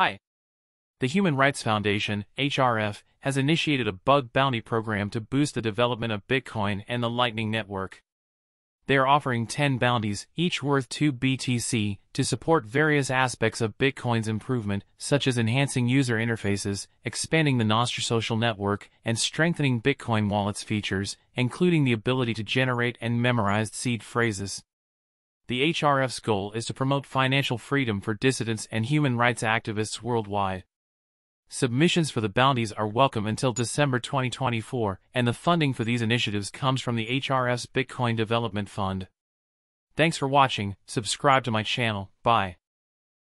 Hi. The Human Rights Foundation, HRF, has initiated a bug bounty program to boost the development of Bitcoin and the Lightning Network. They are offering 10 bounties, each worth 2 BTC, to support various aspects of Bitcoin's improvement, such as enhancing user interfaces, expanding the Nostr social network, and strengthening Bitcoin wallets features, including the ability to generate and memorize seed phrases. The HRF's goal is to promote financial freedom for dissidents and human rights activists worldwide. Submissions for the bounties are welcome until December 2024, and the funding for these initiatives comes from the HRF's Bitcoin Development Fund. Thanks for watching, subscribe to my channel, bye.